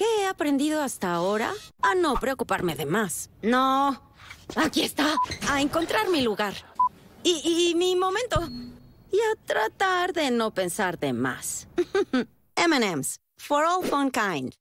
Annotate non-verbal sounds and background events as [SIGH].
¿Qué he aprendido hasta ahora? A no preocuparme de más. No. Aquí está. A encontrar mi lugar. Y, y mi momento. Y a tratar de no pensar de más. [LAUGHS] MM's. For all fun kind.